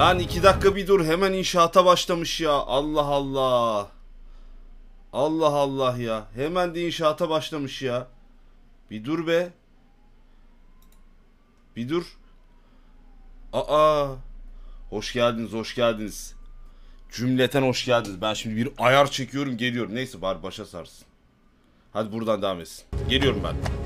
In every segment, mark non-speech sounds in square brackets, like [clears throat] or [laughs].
Lan iki dakika bir dur hemen inşaata başlamış ya. Allah Allah. Allah Allah ya. Hemen de inşaata başlamış ya. Bir dur be. Bir dur. Aa. Hoş geldiniz, hoş geldiniz. Cümleten hoş geldiniz. Ben şimdi bir ayar çekiyorum, geliyorum. Neyse bari başa sarsın. Hadi buradan devam etsin. Geliyorum ben.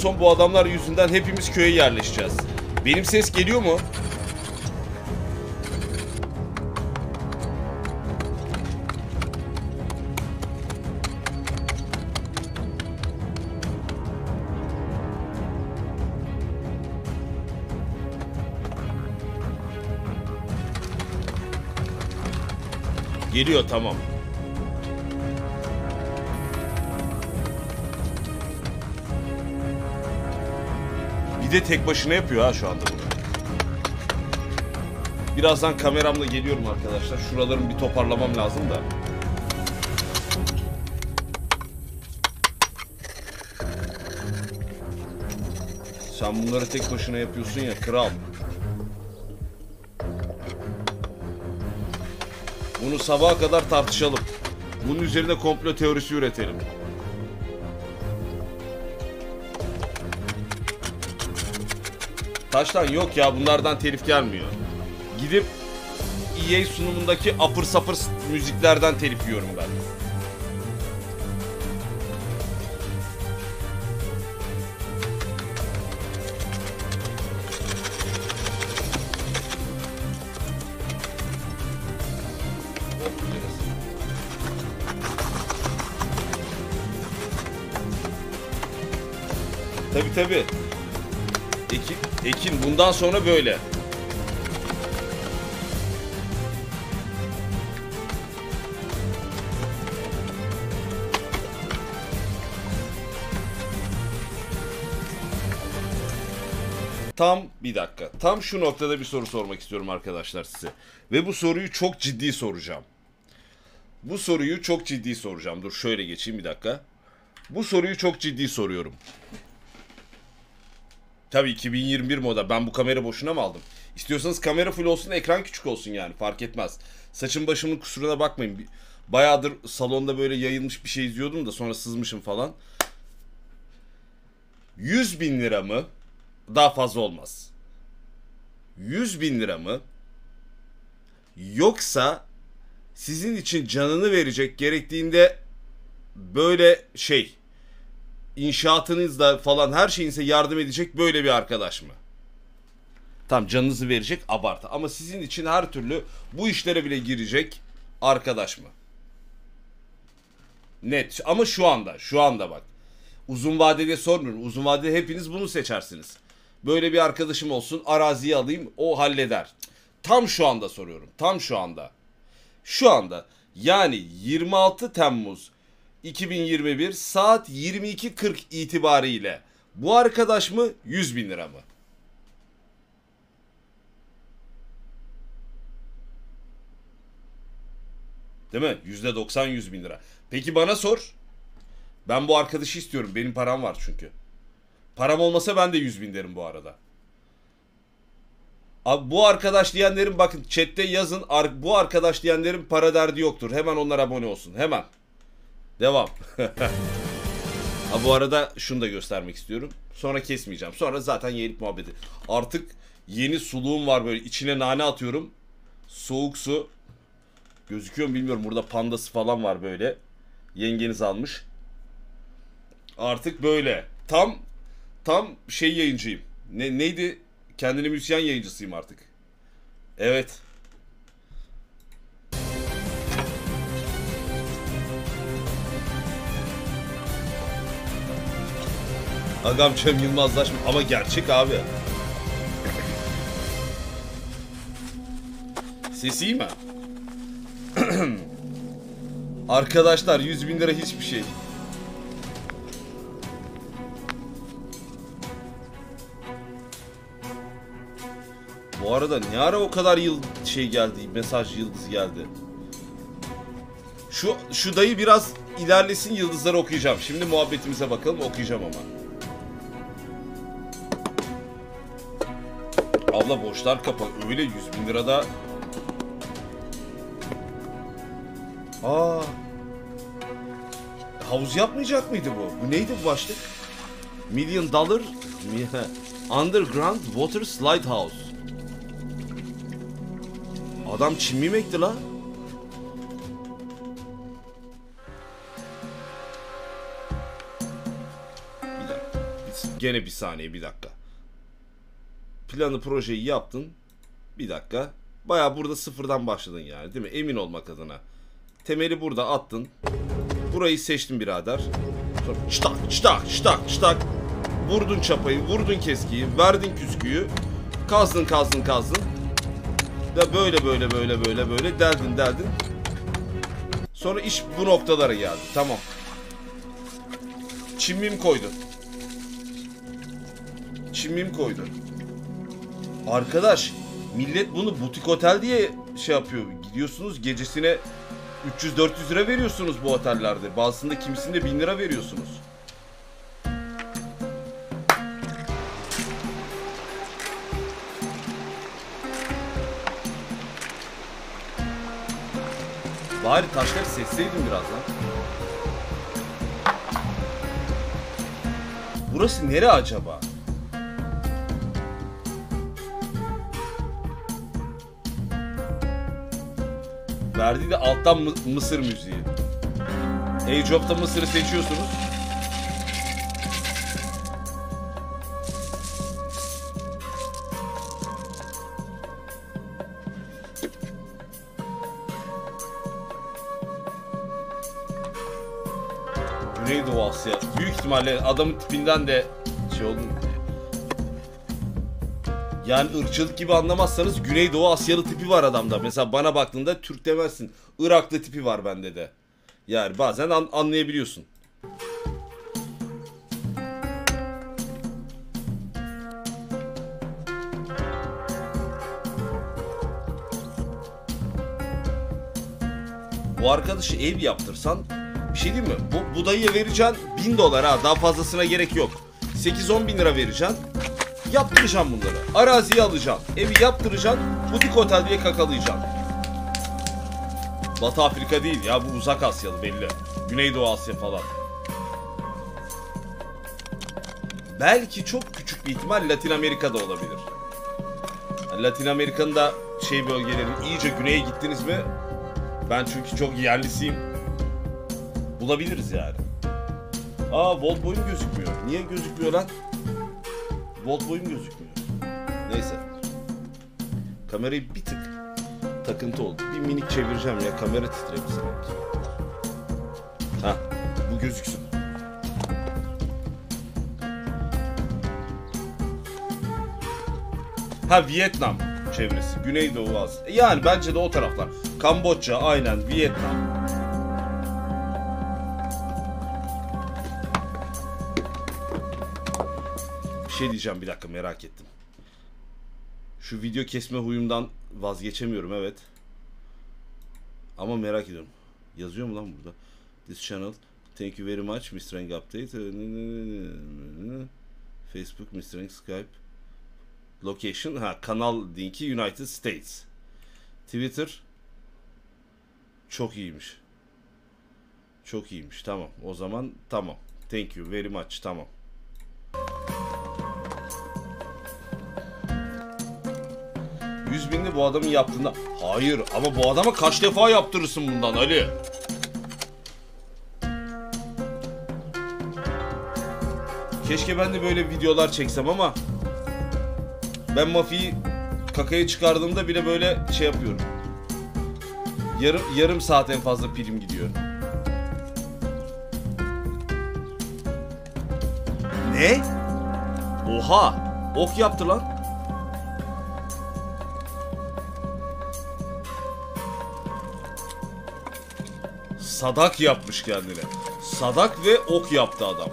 Son bu adamlar yüzünden hepimiz köye yerleşeceğiz. Benim ses geliyor mu? Geliyor tamam. Bir de tek başına yapıyor ha şu anda bunu. Birazdan kameramla geliyorum arkadaşlar. Şuralarımı bir toparlamam lazım da. Sen bunları tek başına yapıyorsun ya kral. Bunu sabaha kadar tartışalım. Bunun üzerine komplo teorisi üretelim. Taştan yok ya bunlardan telif gelmiyor. Gidip EA sunumundaki apır sapır müziklerden telif yiyorum ben. Bundan sonra böyle. Tam bir dakika. Tam şu noktada bir soru sormak istiyorum arkadaşlar size. Ve bu soruyu çok ciddi soracağım. Bu soruyu çok ciddi soracağım. Dur şöyle geçeyim bir dakika. Bu soruyu çok ciddi soruyorum. Tabii 2021 moda. Ben bu kamera boşuna mı aldım? İstiyorsanız kamera full olsun, ekran küçük olsun yani. Fark etmez. Saçım başımın kusuruna bakmayın. Bayağıdır salonda böyle yayılmış bir şey izliyordum da sonra sızmışım falan. 100 bin lira mı? Daha fazla olmaz. 100 bin lira mı? Yoksa sizin için canını verecek gerektiğinde böyle şey inşaatınızda falan her şeyinize yardım edecek böyle bir arkadaş mı? Tam canınızı verecek abartı ama sizin için her türlü bu işlere bile girecek arkadaş mı? Net ama şu anda şu anda bak. Uzun vadede sormuyorum. Uzun vadede hepiniz bunu seçersiniz. Böyle bir arkadaşım olsun araziyi alayım o halleder. Tam şu anda soruyorum. Tam şu anda. Şu anda yani 26 Temmuz 2021 saat 22.40 itibariyle bu arkadaş mı 100 bin lira mı? Değil mi? %90 100 bin lira. Peki bana sor. Ben bu arkadaşı istiyorum. Benim param var çünkü. Param olmasa ben de 100 bin derim bu arada. Abi bu arkadaş diyenlerin bakın chatte yazın bu arkadaş diyenlerin para derdi yoktur. Hemen onlar abone olsun. Hemen. Devam. [laughs] ha bu arada şunu da göstermek istiyorum. Sonra kesmeyeceğim. Sonra zaten yeğlik muhabbeti. Artık yeni suluğum var böyle. içine nane atıyorum. Soğuk su. Gözüküyor mu bilmiyorum. Burada pandası falan var böyle. Yengeniz almış. Artık böyle. Tam tam şey yayıncıyım. Ne, neydi? Kendini müzisyen yayıncısıyım artık. Evet. Agam Cem Yılmazlaşma ama gerçek abi. Sesi iyi mi? [clears throat] Arkadaşlar 100 bin lira hiçbir şey. Bu arada ne ara o kadar yıl şey geldi, mesaj yıldız geldi. Şu şu dayı biraz ilerlesin yıldızları okuyacağım. Şimdi muhabbetimize bakalım okuyacağım ama. Abla borçlar kapa. Öyle 100 bin lirada. Aa. Havuz yapmayacak mıydı bu? Bu neydi bu başlık? Million Dollar [laughs] Underground Water Slide House. Adam çim mi ekti la? Bir dakika. Gene bir saniye bir dakika. Planı projeyi yaptın. Bir dakika. Baya burada sıfırdan başladın yani değil mi? Emin olmak adına. Temeli burada attın. Burayı seçtin birader. Sonra çıtak çıtak çıtak çıtak. Vurdun çapayı, vurdun keskiyi, verdin küsküyü. Kazdın kazdın kazdın. Da böyle böyle böyle böyle böyle deldin deldin. Sonra iş bu noktalara geldi. Tamam. Çimim koydu. Çimim koydu. Arkadaş millet bunu butik otel diye şey yapıyor. Gidiyorsunuz gecesine 300-400 lira veriyorsunuz bu otellerde. Bazısında kimisinde 1000 lira veriyorsunuz. Bari taşları sesleydin biraz lan. Burası nere acaba? Verdiği de alttan mı- Mısır müziği. Age of'ta Mısır'ı seçiyorsunuz. Güneydoğu Asya. Büyük ihtimalle adamın tipinden de şey oldu. Yani ırkçılık gibi anlamazsanız Güneydoğu Asyalı tipi var adamda. Mesela bana baktığında Türk demezsin. Iraklı tipi var bende de. Yani bazen an- anlayabiliyorsun. Bu arkadaşı ev yaptırsan bir şey değil mi? Bu, bu dayıya vereceksin 1000 dolar ha daha fazlasına gerek yok. 8-10 bin lira vereceksin. Yaptıracaksın bunları. Araziyi alacaksın. Evi yaptıracaksın. Butik otel diye kakalayacaksın. Batı Afrika değil ya bu uzak Asyalı belli. Güneydoğu Asya falan. Belki çok küçük bir ihtimal Latin Amerika'da olabilir. Latin Amerika'nın da şey bölgelerinin iyice güneye gittiniz mi? Ben çünkü çok yerlisiyim. Bulabiliriz yani. Aa volt boyum gözükmüyor. Niye gözükmüyor lan? Volt boyum gözükmüyor. Neyse. Kamerayı bir tık takıntı oldu. Bir minik çevireceğim ya kamera titremiş sanki. Ha, bu gözüksün. Ha Vietnam çevresi. Güneydoğu Asya. Yani bence de o taraflar. Kamboçya aynen Vietnam. Şey diyeceğim bir dakika merak ettim. Şu video kesme huyumdan vazgeçemiyorum evet. Ama merak ediyorum. Yazıyor mu lan burada? This channel. Thank you very much Mr. Eng Update. Facebook, Mr. Eng Skype. Location. Ha kanal linki United States. Twitter. Çok iyiymiş. Çok iyiymiş. Tamam. O zaman tamam. Thank you very much. Tamam. Yüz binli bu adamın yaptığında... Hayır ama bu adama kaç defa yaptırırsın bundan Ali? Keşke ben de böyle videolar çeksem ama... Ben Mafi'yi kakaya çıkardığımda bile böyle şey yapıyorum. Yarım, yarım saat en fazla pilim gidiyor. Ne? Oha! Ok yaptı lan. Sadak yapmış kendine. Sadak ve ok yaptı adam.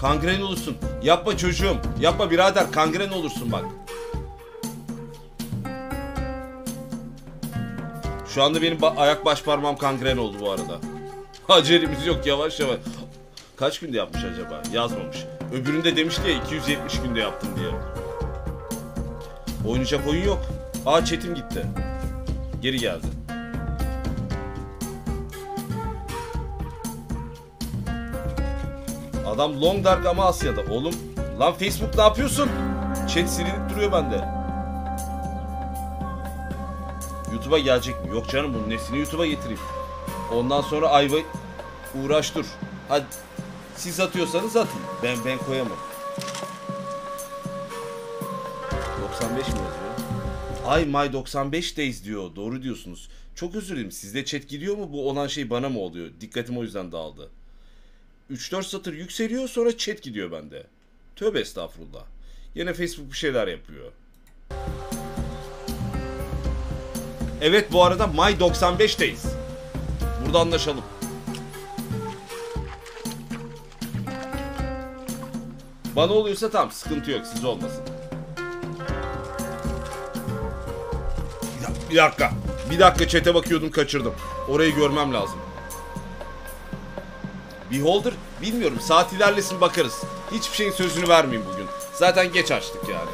Kangren olursun. Yapma çocuğum. Yapma birader. Kangren olursun bak. Şu anda benim ba- ayak baş parmağım kangren oldu bu arada. [laughs] Acelemiz yok yavaş yavaş. Kaç günde yapmış acaba? Yazmamış. Öbüründe demişti ya 270 günde yaptım diye. Oynayacak oyun yok. Aa Çetin gitti. Geri geldi. Adam Long Dark ama Asya'da. Oğlum lan Facebook ne yapıyorsun? Chat silinip duruyor bende. YouTube'a gelecek mi? Yok canım bunun nesini YouTube'a getireyim. Ondan sonra ayva uğraş dur. Hadi siz atıyorsanız atın. Ben ben koyamam. 95 mi yazıyor? Ay my 95 days diyor. Doğru diyorsunuz. Çok özür dilerim. Sizde chat gidiyor mu? Bu olan şey bana mı oluyor? Dikkatim o yüzden dağıldı. 3-4 satır yükseliyor sonra chat gidiyor bende. Tövbe estağfurullah. Yine Facebook bir şeyler yapıyor. Evet bu arada My 95'teyiz. Burada anlaşalım. Bana oluyorsa tamam sıkıntı yok size olmasın. Bir dak- Bir dakika. Bir dakika çete bakıyordum kaçırdım. Orayı görmem lazım. Beholder bilmiyorum saat ilerlesin bakarız. Hiçbir şeyin sözünü vermeyeyim bugün. Zaten geç açtık yani.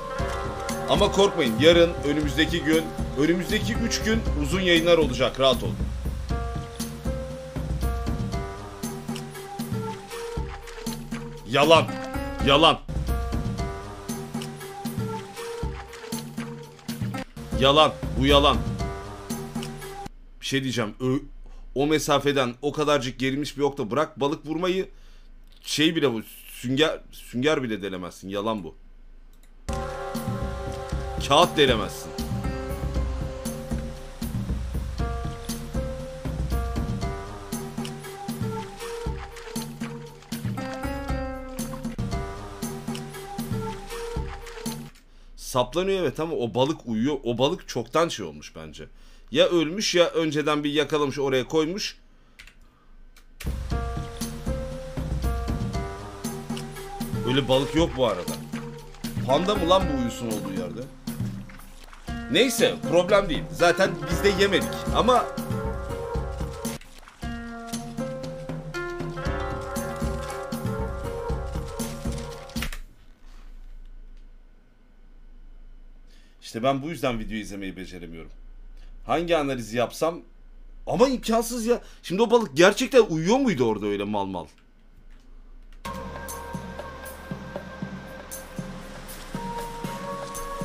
Ama korkmayın yarın önümüzdeki gün önümüzdeki 3 gün uzun yayınlar olacak rahat olun. Yalan. Yalan. Yalan. Bu yalan. Bir şey diyeceğim. Ö- o mesafeden o kadarcık gerilmiş bir okta bırak balık vurmayı şey bile bu sünger sünger bile delemezsin. Yalan bu. Kağıt delemezsin. Saplanıyor evet ama o balık uyuyor. O balık çoktan şey olmuş bence. Ya ölmüş ya önceden bir yakalamış oraya koymuş. Öyle balık yok bu arada. Panda mı lan bu uyusun olduğu yerde? Neyse problem değil. Zaten biz de yemedik ama İşte ben bu yüzden video izlemeyi beceremiyorum. Hangi analizi yapsam ama imkansız ya. Şimdi o balık gerçekten uyuyor muydu orada öyle mal mal?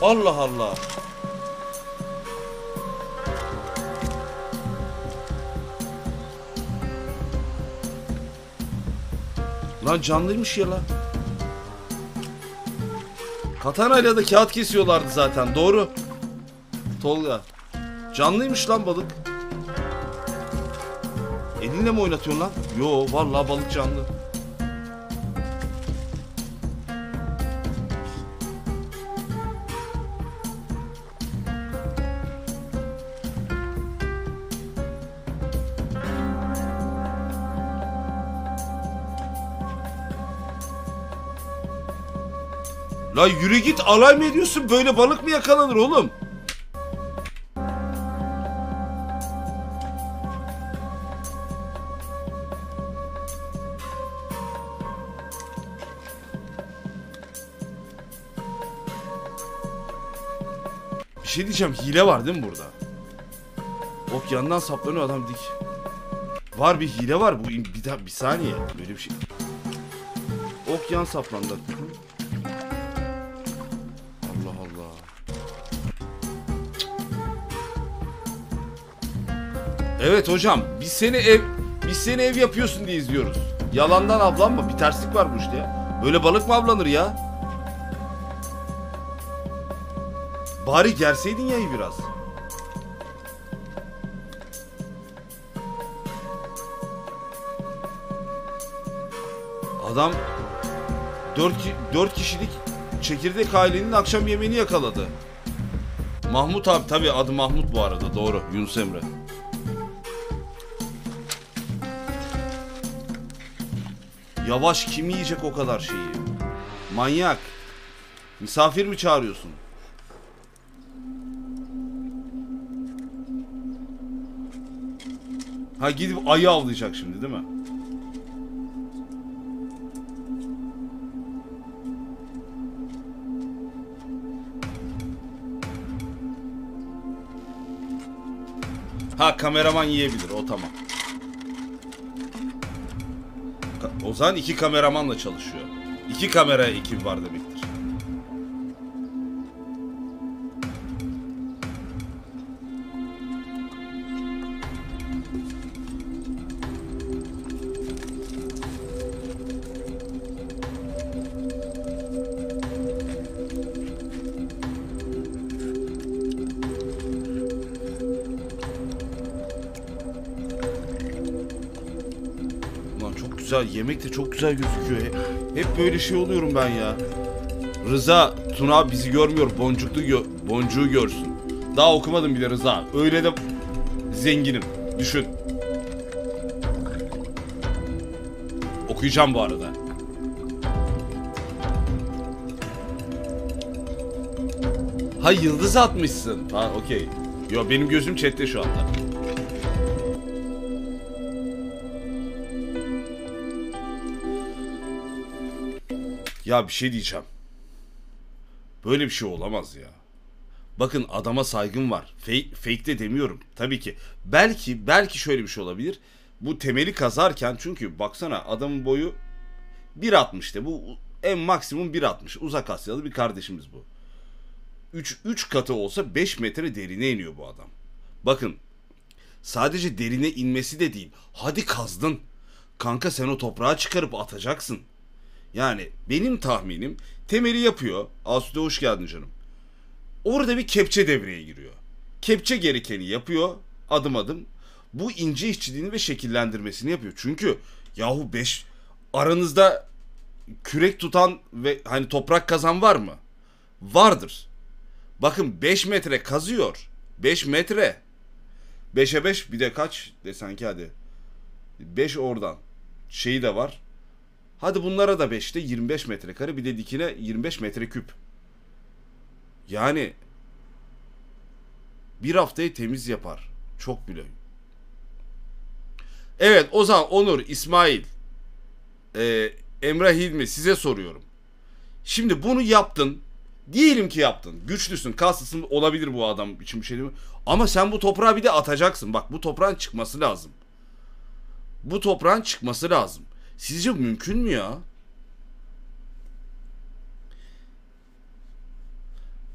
Allah Allah. Lan canlıymış ya lan. Katanayla da kağıt kesiyorlardı zaten. Doğru. Tolga. Canlıymış lan balık. Elinle mi oynatıyorsun lan? Yo vallahi balık canlı. La yürü git alay mı ediyorsun? Böyle balık mı yakalanır oğlum? Bir şey diyeceğim hile var değil mi burada? Ok yandan saplanıyor adam dik. Var bir hile var bu bir, bir saniye böyle bir şey. Ok yan saplandı Evet hocam biz seni ev biz seni ev yapıyorsun diye izliyoruz. Yalandan avlanma bir terslik var bu işte ya. Böyle balık mı avlanır ya? Bari gerseydin yayı biraz. Adam 4 4 kişilik çekirdek ailenin akşam yemeğini yakaladı. Mahmut abi tabi adı Mahmut bu arada doğru Yunus Emre. Yavaş kim yiyecek o kadar şeyi? Manyak. Misafir mi çağırıyorsun? Ha gidip ayı avlayacak şimdi değil mi? Ha kameraman yiyebilir o tamam. Ka- O zaman iki kameramanla çalışıyor. İki kamera ekibi var demektir. Güzel yemek de çok güzel gözüküyor. Hep, böyle şey oluyorum ben ya. Rıza Tuna bizi görmüyor. Boncuklu gö- boncuğu görsün. Daha okumadım bile Rıza. Öyle de zenginim. Düşün. Okuyacağım bu arada. Ha yıldız atmışsın. Ha okey. Yo benim gözüm chatte şu anda. Ya bir şey diyeceğim. Böyle bir şey olamaz ya. Bakın adama saygım var. Fake, fake de demiyorum. Tabii ki. Belki belki şöyle bir şey olabilir. Bu temeli kazarken çünkü baksana adamın boyu 1.60 işte. Bu en maksimum 1.60. Uzak Asyalı bir kardeşimiz bu. 3 3 katı olsa 5 metre derine iniyor bu adam. Bakın sadece derine inmesi de değil. Hadi kazdın. Kanka sen o toprağa çıkarıp atacaksın. Yani benim tahminim temeli yapıyor. Asude hoş geldin canım. Orada bir kepçe devreye giriyor. Kepçe gerekeni yapıyor adım adım. Bu ince işçiliğini ve şekillendirmesini yapıyor. Çünkü yahu 5 aranızda kürek tutan ve hani toprak kazan var mı? Vardır. Bakın 5 metre kazıyor. 5 metre. 5'e 5 bir de kaç desen ki hadi. 5 oradan. Şeyi de var. Hadi bunlara da 5'te 25 metrekare bir de dikine 25 metreküp. Yani bir haftayı temiz yapar. Çok bile. Evet o zaman Onur, İsmail, e, Emrah Hilmi size soruyorum. Şimdi bunu yaptın. Diyelim ki yaptın. Güçlüsün, kaslısın olabilir bu adam için bir şey değil mi? Ama sen bu toprağı bir de atacaksın. Bak bu toprağın çıkması lazım. Bu toprağın çıkması lazım. Sizce mümkün mü ya?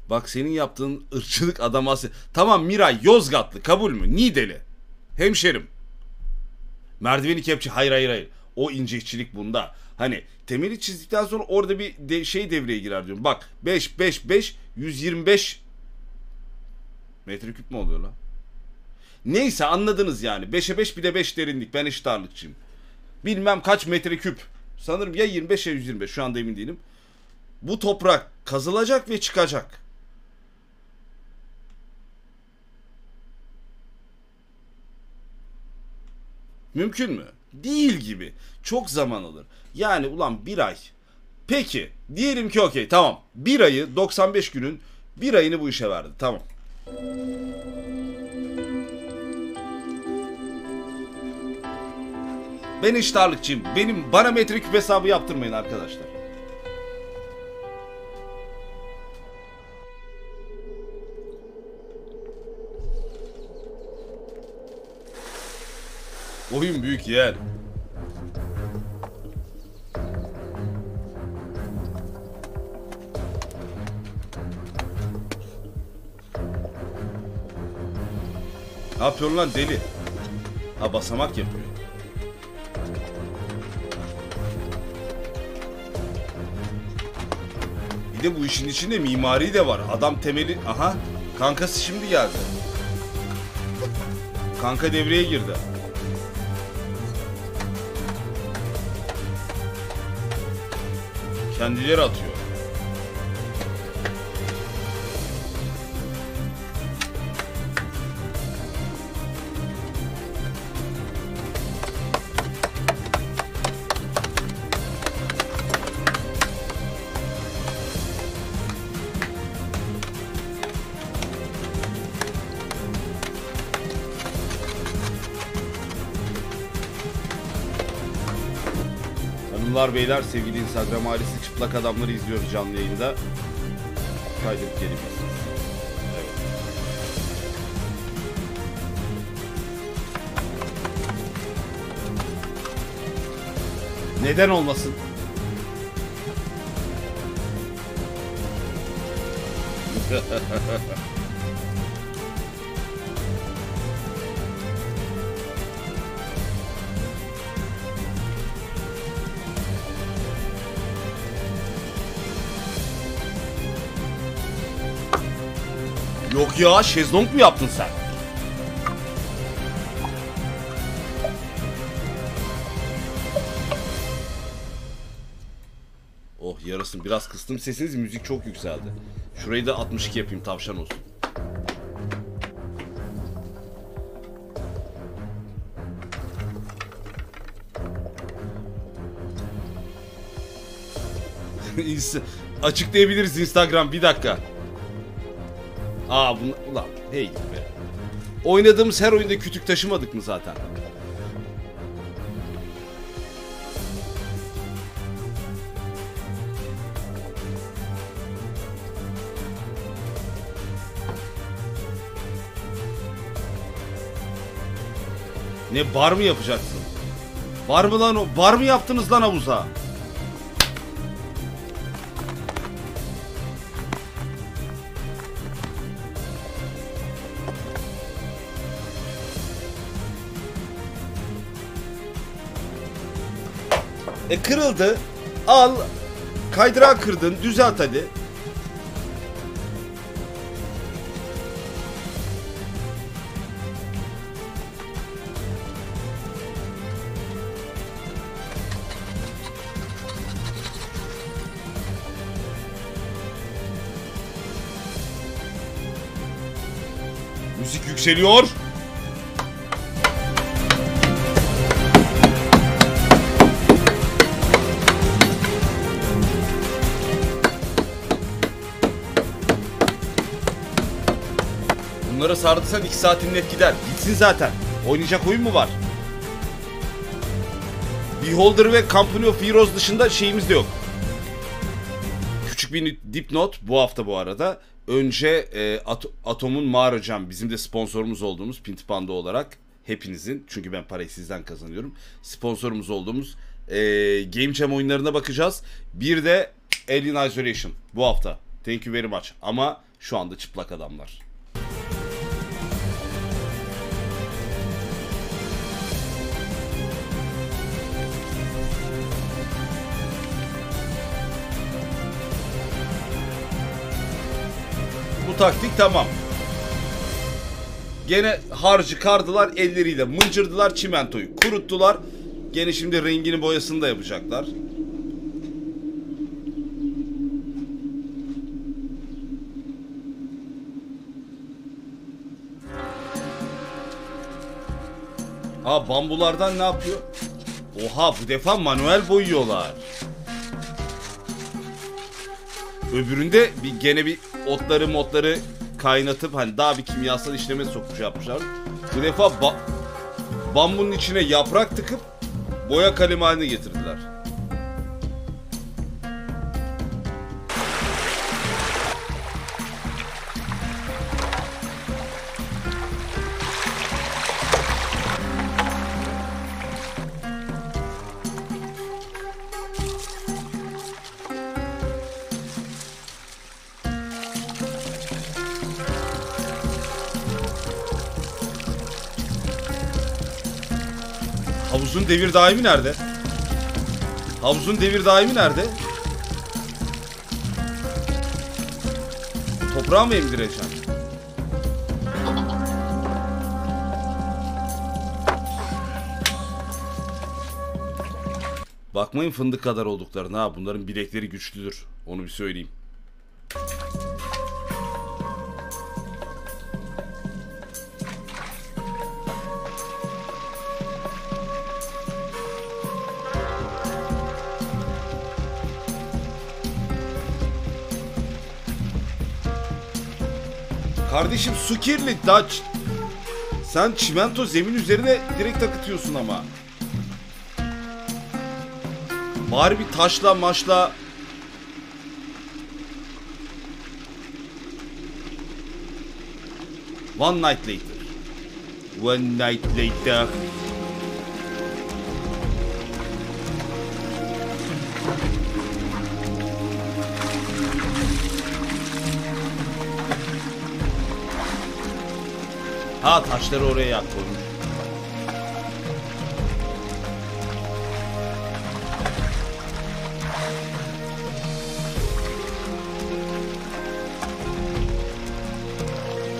Bak senin yaptığın ırkçılık adaması. Tamam Miray Yozgatlı kabul mü? Nideli. Hemşerim. Merdiveni kepçe. Hayır hayır hayır. O ince işçilik bunda. Hani temeli çizdikten sonra orada bir de şey devreye girer diyorum. Bak 5 5 5 125 metreküp mü oluyor lan? Neyse anladınız yani. 5'e 5 bir de 5 derinlik. Ben eşit ağırlıkçıyım. Bilmem kaç metreküp. Sanırım ya 25 ya 125 şu anda emin değilim. Bu toprak kazılacak ve çıkacak. Mümkün mü? Değil gibi. Çok zaman alır. Yani ulan bir ay. Peki diyelim ki okey tamam. Bir ayı 95 günün bir ayını bu işe verdi. Tamam. Ben eşit ağırlıkçıyım. Benim bana metreküp hesabı yaptırmayın arkadaşlar. Oyun büyük yer. Ne yapıyorsun lan deli? Ha basamak yapıyor. De bu işin içinde mimari de var. Adam temeli... Aha kankası şimdi geldi. Kanka devreye girdi. Kendileri atıyor. Beyler sevgili Instagram ailesi çıplak adamları izliyoruz canlı yayında. Kaydedip gelebilirsiniz. Evet. Neden olmasın? [laughs] Ya şezlong mu yaptın sen? Oh yarasın biraz kıstım sesiniz müzik çok yükseldi. Şurayı da 62 yapayım tavşan olsun. [laughs] Açıklayabiliriz Instagram bir dakika. Aa bunu ulan hey be. Oynadığımız her oyunda kütük taşımadık mı zaten? Ne bar mı yapacaksın? Var mı lan o? Bar mı yaptınız lan havuza? Kırıldı. Al. Kaydırağı kırdın. Düzelt hadi. Müzik yükseliyor. Bunlara sardıysan 2 saatin net gider. Gitsin zaten. Oynayacak oyun mu var? Beholder ve Company of Heroes dışında şeyimiz de yok. Küçük bir dipnot bu hafta bu arada. Önce e, At- Atom'un Mağara Cam bizim de sponsorumuz olduğumuz Pintipanda olarak hepinizin çünkü ben parayı sizden kazanıyorum. Sponsorumuz olduğumuz e, Game Jam oyunlarına bakacağız. Bir de Alien Isolation bu hafta. Thank you very much. Ama şu anda çıplak adamlar. Bu taktik tamam. Gene harcı kardılar elleriyle mıncırdılar çimentoyu kuruttular. Gene şimdi rengini boyasını da yapacaklar. Ha bambulardan ne yapıyor? Oha bu defa manuel boyuyorlar. Öbüründe bir gene bir otları motları kaynatıp hani daha bir kimyasal işleme sokmuş yapmışlar. Bu defa ba- bambunun içine yaprak tıkıp boya kalemi haline getirdiler. Devir daimi nerede? Havuzun devir daimi nerede? Toprağa mı emdireceksin? Bakmayın fındık kadar olduklarına ha. Bunların bilekleri güçlüdür. Onu bir söyleyeyim. Kardeşim su kirli. Daha Sen çimento zemin üzerine direkt akıtıyorsun ama. Bari bir taşla maşla One night later. One night later. Ha taşları oraya yak koymuş.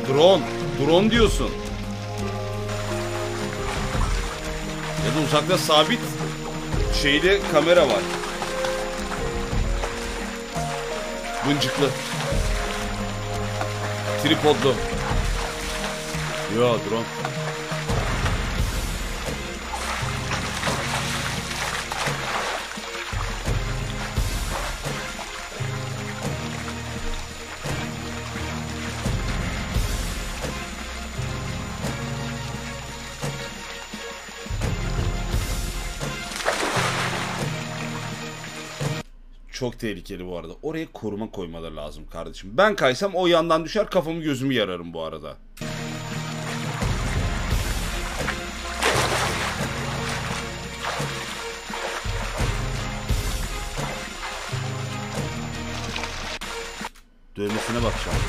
Drone. Drone diyorsun. Ya da uzakta sabit şeyde kamera var. Bıncıklı. Tripodlu. Yo drone. Çok tehlikeli bu arada. Oraya koruma koymaları lazım kardeşim. Ben kaysam o yandan düşer kafamı gözümü yararım bu arada. Bakacağım.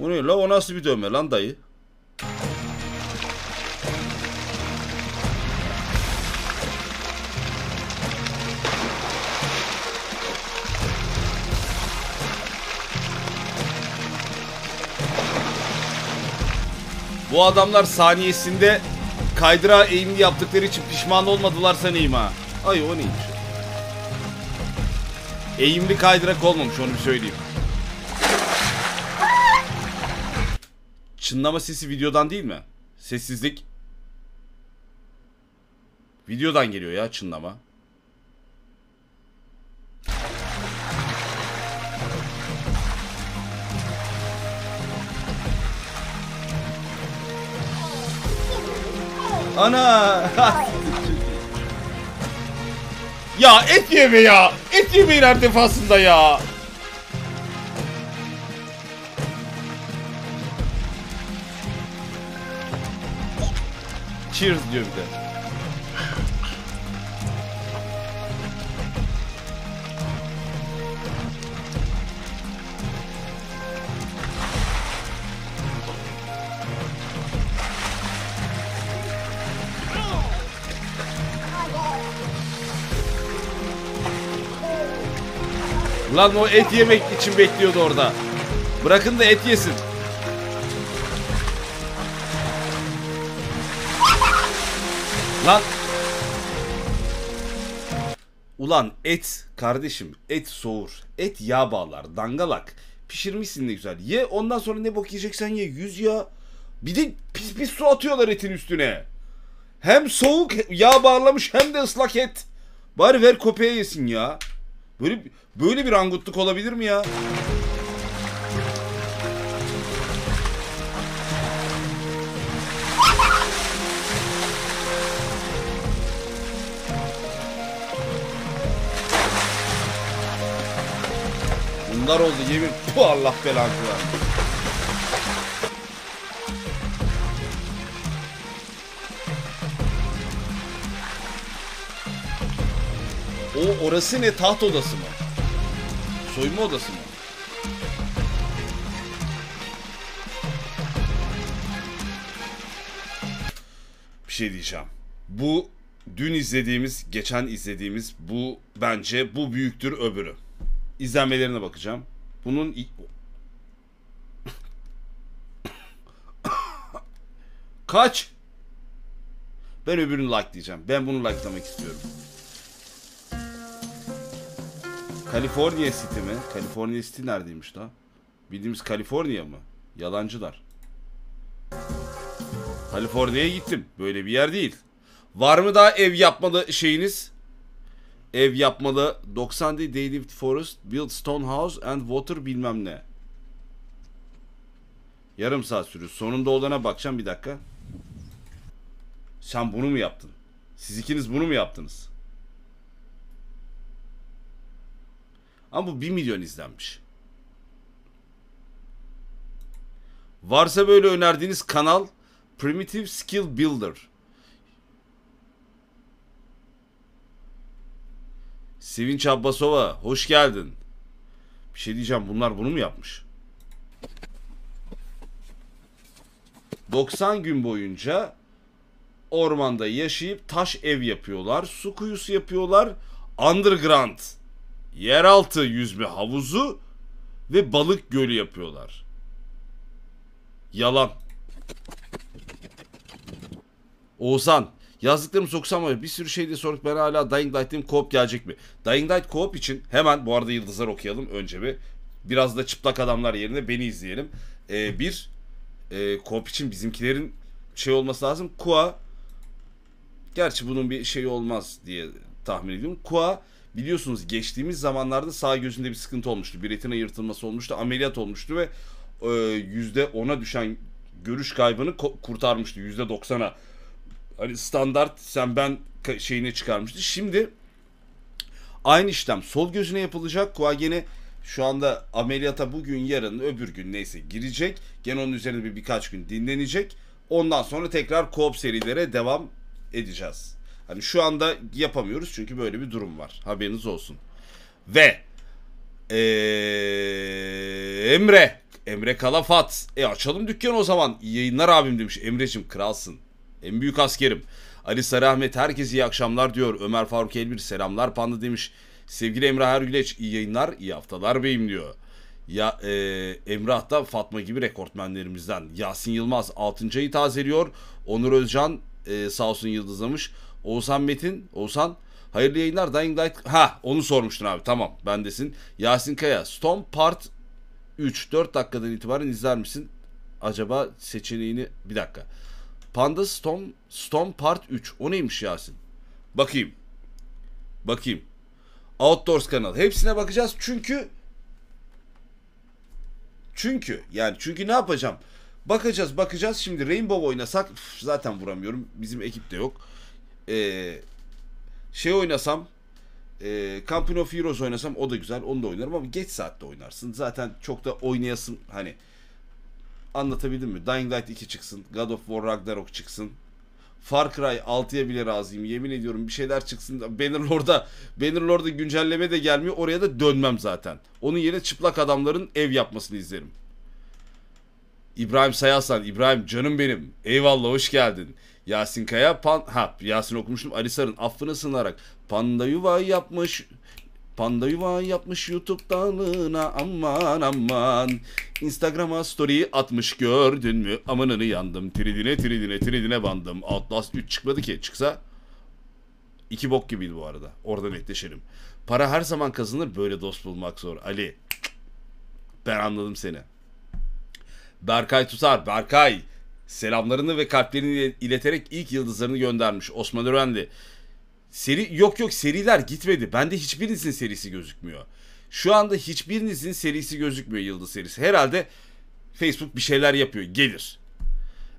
O ne la o nasıl bir dövme lan dayı? Bu adamlar saniyesinde kaydıra eğimli yaptıkları için pişman olmadılar sanayım ha. Ay o neymiş? Eğimli kaydırak olmamış onu bir söyleyeyim. Çınlama sesi videodan değil mi? Sessizlik. Videodan geliyor ya çınlama. Ana! [laughs] ya et yeme ya! Et yemeyin her defasında ya! Cheers diyor bir de. Lan o et yemek için bekliyordu orada. Bırakın da et yesin. Lan. Ulan et kardeşim et soğur. Et yağ bağlar dangalak. Pişirmişsin ne güzel. Ye ondan sonra ne bok yiyeceksen ye. Yüz ya. Bir de pis pis su atıyorlar etin üstüne. Hem soğuk yağ bağlamış hem de ıslak et. Bari ver köpeğe yesin ya. Böyle böyle bir angutluk olabilir mi ya? Bunlar oldu yemin. Bu Allah belanı versin. O orası ne taht odası mı? Soyunma odası mı? Bir şey diyeceğim. Bu dün izlediğimiz, geçen izlediğimiz bu bence bu büyüktür öbürü. İzlenmelerine bakacağım. Bunun [coughs] kaç? Ben öbürünü like diyeceğim. Ben bunu likelamak istiyorum. California City mi? California City neredeymiş da? Bildiğimiz California mı? Yalancılar. Kaliforniya'ya gittim. Böyle bir yer değil. Var mı daha ev yapmalı şeyiniz? Ev yapmalı 90 day they forest, built stone house and water bilmem ne. Yarım saat sürüyor. Sonunda olana bakacağım bir dakika. Sen bunu mu yaptın? Siz ikiniz bunu mu yaptınız? Ama bu 1 milyon izlenmiş. Varsa böyle önerdiğiniz kanal Primitive Skill Builder. Sevinç Abbasova hoş geldin. Bir şey diyeceğim bunlar bunu mu yapmış? 90 gün boyunca ormanda yaşayıp taş ev yapıyorlar, su kuyusu yapıyorlar, underground, yeraltı yüzme havuzu ve balık gölü yapıyorlar. Yalan. Oğuzhan yazdıklarımı soksam var. Bir sürü şey de sorduk. Ben hala Dying Light'im co-op gelecek mi? Dying Light co-op için hemen bu arada yıldızlar okuyalım önce bir. Biraz da çıplak adamlar yerine beni izleyelim. Ee, bir e, co-op için bizimkilerin şey olması lazım. Kua gerçi bunun bir şeyi olmaz diye tahmin ediyorum. Kua biliyorsunuz geçtiğimiz zamanlarda sağ gözünde bir sıkıntı olmuştu. Bir retina yırtılması olmuştu. Ameliyat olmuştu ve e, %10'a düşen görüş kaybını kurtarmıştı. %90'a. Hani standart sen ben şeyine çıkarmıştı. Şimdi aynı işlem sol gözüne yapılacak. Kua gene şu anda ameliyata bugün yarın öbür gün neyse girecek. Gene onun üzerinde bir birkaç gün dinlenecek. Ondan sonra tekrar co-op serilere devam edeceğiz. Hani şu anda yapamıyoruz çünkü böyle bir durum var. Haberiniz olsun. Ve ee, Emre. Emre Kalafat. E açalım dükkanı o zaman. Yayınlar abim demiş. Emre'cim kralsın. En büyük askerim. Ali Sarahmet herkese iyi akşamlar diyor. Ömer Faruk Elbir selamlar panda demiş. Sevgili Emre Ergüleç iyi yayınlar iyi haftalar beyim diyor. Ya e, Emrah da Fatma gibi rekortmenlerimizden. Yasin Yılmaz 6. ayı tazeliyor. Onur Özcan e, sağ olsun yıldızlamış. Oğuzhan Metin, Oğuzhan hayırlı yayınlar Dying Light. Ha onu sormuştun abi tamam bendesin. Yasin Kaya Storm Part 3 4 dakikadan itibaren izler misin? Acaba seçeneğini bir dakika. Panda Storm Storm Part 3 o neymiş Yasin? Bakayım. Bakayım. Outdoors kanal. Hepsine bakacağız çünkü çünkü yani çünkü ne yapacağım? Bakacağız bakacağız şimdi Rainbow oynasak üf, zaten vuramıyorum. Bizim ekip de yok. Ee, şey oynasam e, Camping of Heroes oynasam o da güzel. Onu da oynarım ama geç saatte oynarsın. Zaten çok da oynayasın hani anlatabildim mi? Dying Light 2 çıksın. God of War Ragnarok çıksın. Far Cry 6'ya bile razıyım. Yemin ediyorum bir şeyler çıksın. Bannerlord'a Bannerlord'a güncelleme de gelmiyor. Oraya da dönmem zaten. Onun yerine çıplak adamların ev yapmasını izlerim. İbrahim Sayasan, İbrahim canım benim. Eyvallah hoş geldin. Yasin Kaya, pan, ha Yasin okumuştum. Ali Sarın affına sığınarak panda yuva yapmış. Panda yuva yapmış YouTube dalına aman aman. Instagram'a story atmış gördün mü? Amanını yandım. Tridine tridine tridine bandım. Outlast 3 çıkmadı ki. Çıksa iki bok gibiydi bu arada. Orada netleşelim. Para her zaman kazanır. Böyle dost bulmak zor. Ali. Ben anladım seni. Berkay Tutar. Berkay. Selamlarını ve kalplerini ileterek ilk yıldızlarını göndermiş. Osman Örendi. Seri yok yok seriler gitmedi. Bende hiçbirinizin serisi gözükmüyor. Şu anda hiçbirinizin serisi gözükmüyor yıldız serisi. Herhalde Facebook bir şeyler yapıyor. Gelir.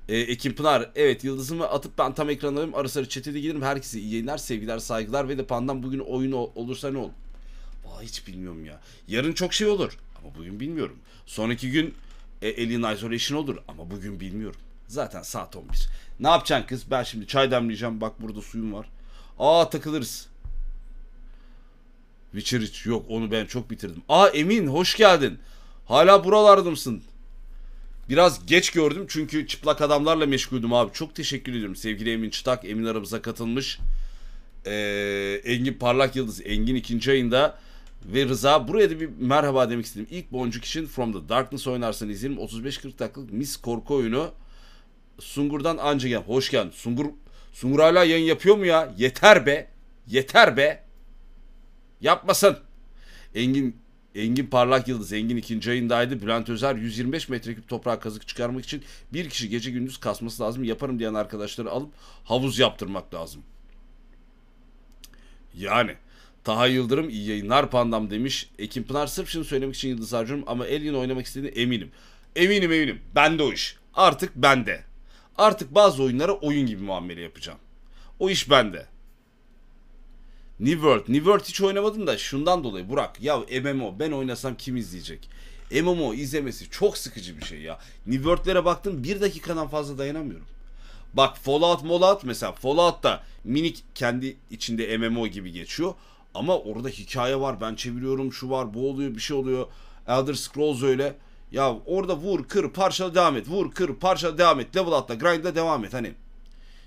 Ee, Ekim Pınar evet yıldızımı atıp ben tam ekranlarım ara sıra chat'e de. Herkese iyi yayınlar, sevgiler, saygılar ve de pandan bugün oyun ol- olursa ne olur? Vallahi hiç bilmiyorum ya. Yarın çok şey olur ama bugün bilmiyorum. Sonraki gün e, Alien Isolation olur ama bugün bilmiyorum. Zaten saat 11. Ne yapacaksın kız? Ben şimdi çay demleyeceğim. Bak burada suyum var. Aa takılırız. Witcher 3 yok onu ben çok bitirdim. Aa Emin hoş geldin. Hala buralarda mısın? Biraz geç gördüm çünkü çıplak adamlarla meşguldüm abi. Çok teşekkür ediyorum sevgili Emin Çıtak. Emin aramıza katılmış. Ee, Engin Parlak Yıldız. Engin ikinci ayında. Ve Rıza buraya da bir merhaba demek istedim. İlk boncuk için From the Darkness oynarsan izleyelim. 35-40 dakikalık mis korku oyunu. Sungur'dan anca gel. Hoş geldin. Sungur, Sungur hala yayın yapıyor mu ya? Yeter be. Yeter be. Yapmasın. Engin Engin Parlak Yıldız Engin ikinci ayındaydı. Bülent Özer 125 metreküp toprak kazık çıkarmak için bir kişi gece gündüz kasması lazım. Yaparım diyen arkadaşları alıp havuz yaptırmak lazım. Yani Taha Yıldırım iyi yayınlar pandam demiş. Ekim Pınar sırf şunu söylemek için yıldız harcıyorum ama Alien oynamak istediğine eminim. Eminim eminim. Bende o iş. Artık bende. Artık bazı oyunlara oyun gibi muamele yapacağım. O iş bende. New World. New World hiç oynamadım da şundan dolayı Burak. Ya MMO ben oynasam kim izleyecek? MMO izlemesi çok sıkıcı bir şey ya. New World'lere baktım bir dakikadan fazla dayanamıyorum. Bak Fallout Fallout mesela Fallout da minik kendi içinde MMO gibi geçiyor. Ama orada hikaye var ben çeviriyorum şu var bu oluyor bir şey oluyor. Elder Scrolls öyle. Ya orada vur kır parçala devam et. Vur kır parçala devam et. Level atla grind'la devam et hani.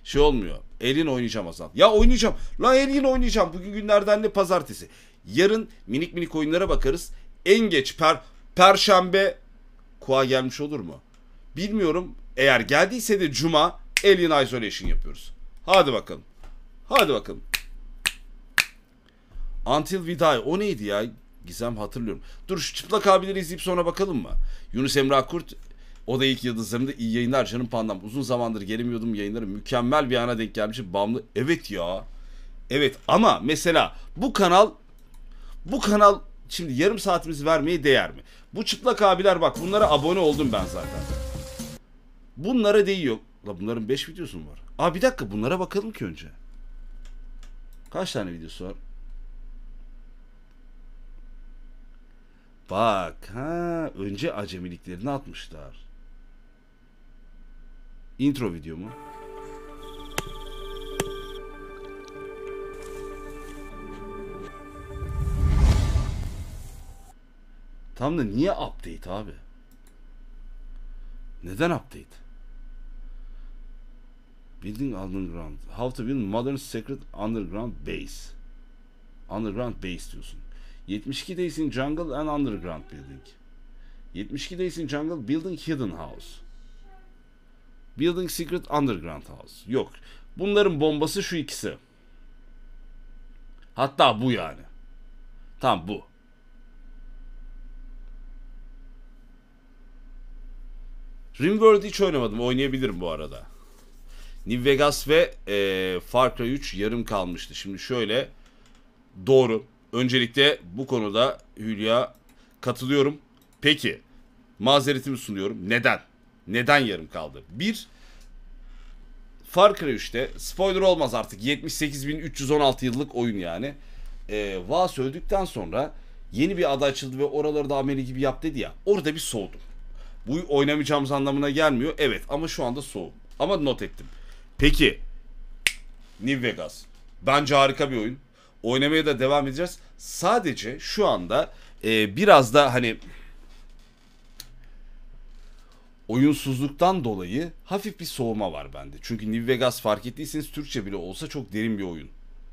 Şey olmuyor. Alien oynayacağım Hasan. Ya oynayacağım. Lan Alien oynayacağım. Bugün günlerden ne pazartesi. Yarın minik minik oyunlara bakarız. En geç per perşembe Kua gelmiş olur mu? Bilmiyorum. Eğer geldiyse de cuma Alien Isolation yapıyoruz. Hadi bakalım. Hadi bakalım. Until We Die. O neydi ya? Gizem hatırlıyorum. Dur şu çıplak abileri izleyip sonra bakalım mı? Yunus Emre Akkurt o da ilk yıldızlarında iyi yayınlar canım pandam. Uzun zamandır gelemiyordum yayınları. Mükemmel bir ana denk gelmişim. Bağımlı. Evet ya. Evet ama mesela bu kanal bu kanal şimdi yarım saatimizi vermeye değer mi? Bu çıplak abiler bak bunlara abone oldum ben zaten. Bunlara değiyor. La bunların 5 videosu mu var? Aa bir dakika bunlara bakalım ki önce. Kaç tane videosu var? Bak ha önce acemiliklerini atmışlar. Intro video mu? Tam da niye update abi? Neden update? Building underground. How to build modern secret underground base. Underground base diyorsun. 72 days in jungle and underground building. 72 days in jungle building hidden house. Building secret underground house. Yok. Bunların bombası şu ikisi. Hatta bu yani. Tamam bu. Rimworld hiç oynamadım. Oynayabilirim bu arada. New Vegas ve e, Far Cry 3 yarım kalmıştı. Şimdi şöyle doğru. Öncelikle bu konuda Hülya katılıyorum. Peki mazeretimi sunuyorum. Neden? Neden yarım kaldı? Bir, Far Cry 3'te spoiler olmaz artık 78.316 yıllık oyun yani. E, Vas öldükten sonra yeni bir ada açıldı ve oraları da ameli gibi yap dedi ya. Orada bir soğudum. Bu oynamayacağımız anlamına gelmiyor. Evet ama şu anda soğuk. Ama not ettim. Peki New Vegas. Bence harika bir oyun. Oynamaya da devam edeceğiz. Sadece şu anda e, biraz da hani oyunsuzluktan dolayı hafif bir soğuma var bende. Çünkü New Vegas fark ettiyseniz Türkçe bile olsa çok derin bir oyun.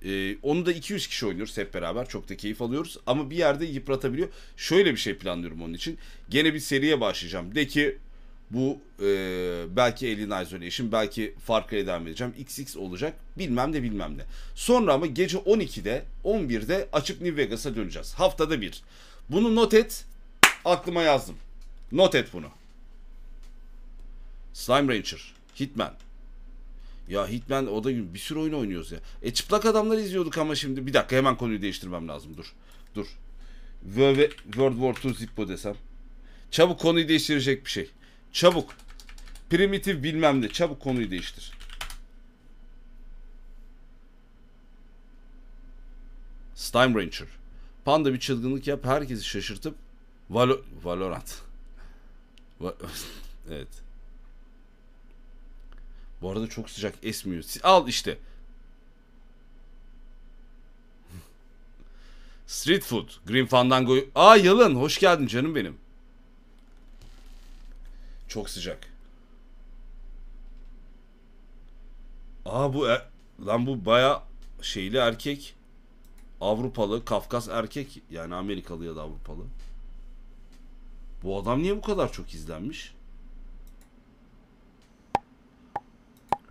Ee, onu da 200 kişi oynuyoruz hep beraber. Çok da keyif alıyoruz. Ama bir yerde yıpratabiliyor. Şöyle bir şey planlıyorum onun için. Gene bir seriye başlayacağım. De ki bu e, belki Alien Isolation, belki Far Cry'e devam edeceğim. XX olacak. Bilmem de bilmem ne. Sonra ama gece 12'de, 11'de açıp New Vegas'a döneceğiz. Haftada bir. Bunu not et. Aklıma yazdım. Not et bunu. Slime Rancher, Hitman. Ya Hitman o da bir sürü oyun oynuyoruz ya. E çıplak adamlar izliyorduk ama şimdi bir dakika hemen konuyu değiştirmem lazım dur. Dur. World War II Zippo desem. Çabuk konuyu değiştirecek bir şey. Çabuk. Primitif bilmem ne. Çabuk konuyu değiştir. Slime Rancher. Panda bir çılgınlık yap. Herkesi şaşırtıp Valo Valorant. Va [laughs] evet. Bu arada çok sıcak esmiyor. Al işte. [laughs] Street Food. Green Fandango. Aa Yalın. Hoş geldin canım benim. Çok sıcak. Aa bu er... lan bu baya şeyli erkek. Avrupalı, Kafkas erkek. Yani Amerikalı ya da Avrupalı. Bu adam niye bu kadar çok izlenmiş?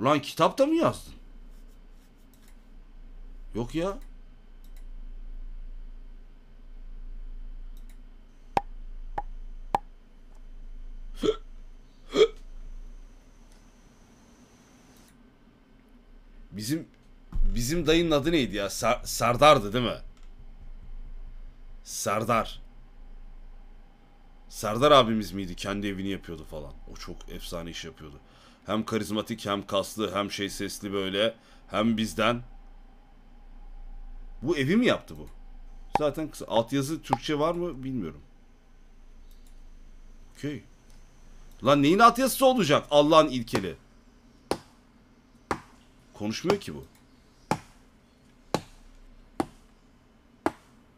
Lan kitapta mı yazdın? Yok ya. Bizim bizim dayının adı neydi ya? Ser- Serdar'dı değil mi? Serdar. Serdar abimiz miydi? Kendi evini yapıyordu falan. O çok efsane iş yapıyordu. Hem karizmatik hem kaslı hem şey sesli böyle. Hem bizden. Bu evi mi yaptı bu? Zaten kısa. Altyazı Türkçe var mı bilmiyorum. Okey. Lan neyin altyazısı olacak? Allah'ın ilkeli. Konuşmuyor ki bu.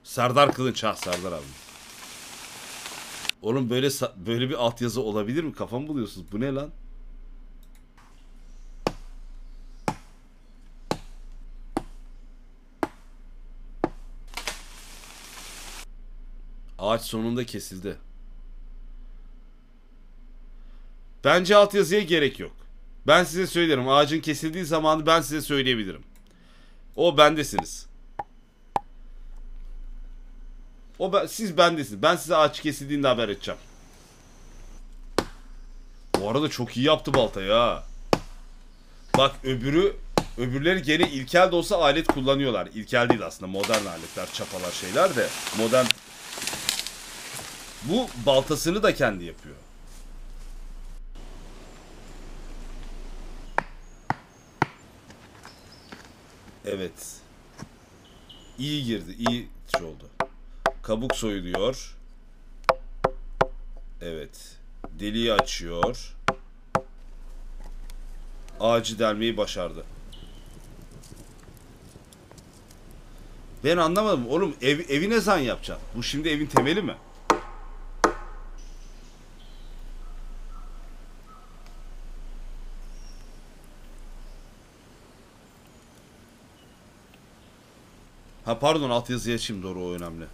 Serdar Kılınç ha Serdar abi. Oğlum böyle böyle bir altyazı olabilir mi? Kafamı buluyorsunuz. Bu ne lan? Ağaç sonunda kesildi. Bence altyazıya gerek yok. Ben size söylerim. Ağacın kesildiği zamanı ben size söyleyebilirim. O bendesiniz. O ben, siz bendesiniz. Ben size ağaç kesildiğinde haber edeceğim. Bu arada çok iyi yaptı balta ya. Bak öbürü öbürleri gene ilkel de olsa alet kullanıyorlar. İlkel değil aslında modern aletler, çapalar şeyler de modern. Bu baltasını da kendi yapıyor. Evet. İyi girdi. iyi şey oldu. Kabuk soyuluyor. Evet. Deliği açıyor. Ağacı delmeyi başardı. Ben anlamadım. Oğlum ev, evi ne zaman yapacaksın? Bu şimdi evin temeli mi? Ha pardon altyazıyı açayım doğru o önemli.